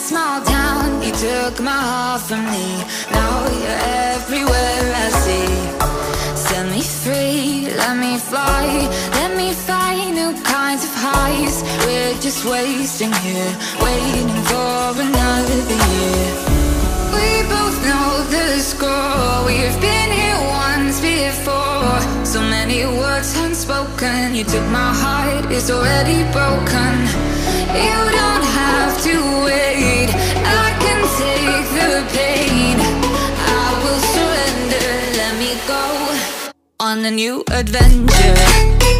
small town. You took my heart from me. Now you're everywhere I see. Set me free, let me fly. Let me find new kinds of highs. We're just wasting here Waiting for another year. We both know the score. We've been here once before. So many words unspoken. You took my heart, it's already broken. You don't have On a new adventure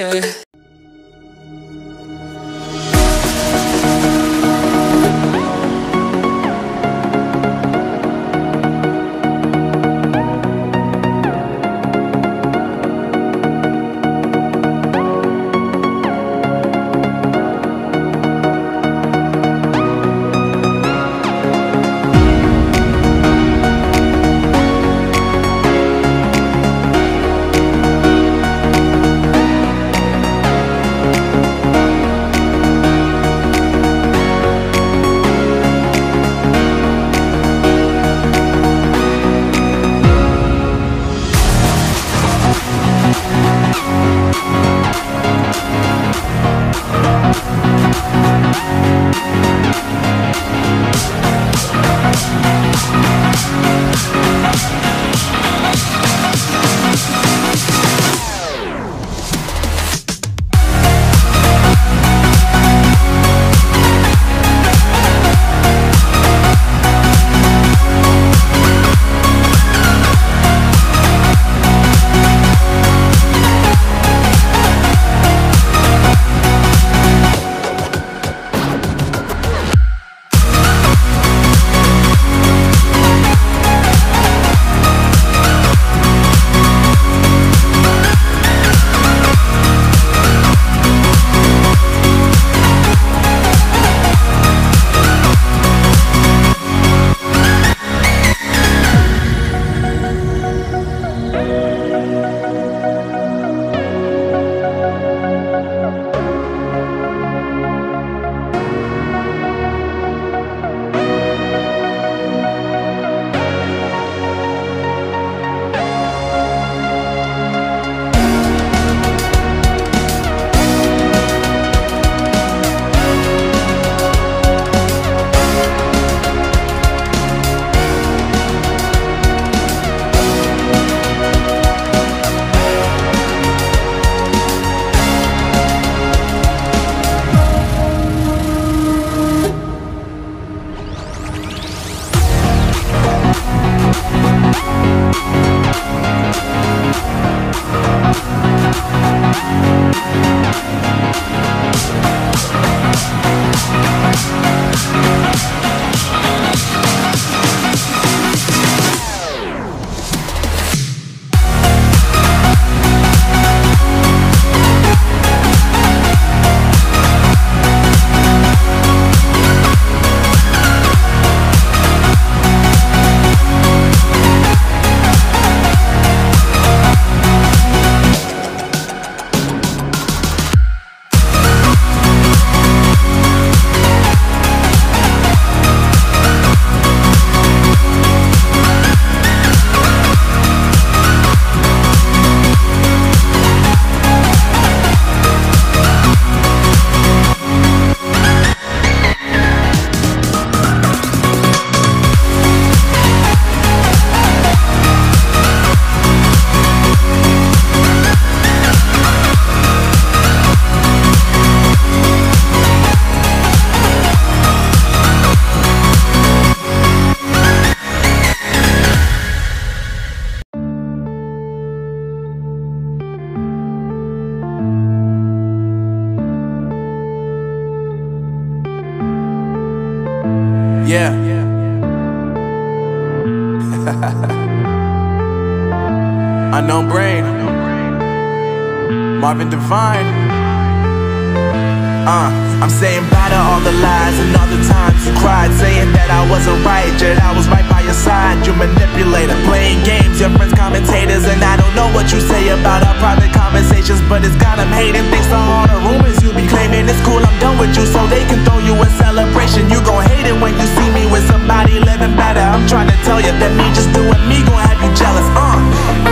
adventure. Yeah. Unknown brain. Marvin Divine. Uh, I'm saying bye to all the lies and all the times you cried, saying that I wasn't right, yet I was right by your side. You manipulator, playing games, your friends commentators, and I know what you say about our private conversations, but it's got them hating. Thanks to all the rumors you be claiming, it's cool. I'm done with you, so they can throw you a celebration. You gon' hate it when you see me with somebody living better. I'm trying to tell you that me just doing me gon' have you jealous. Uh.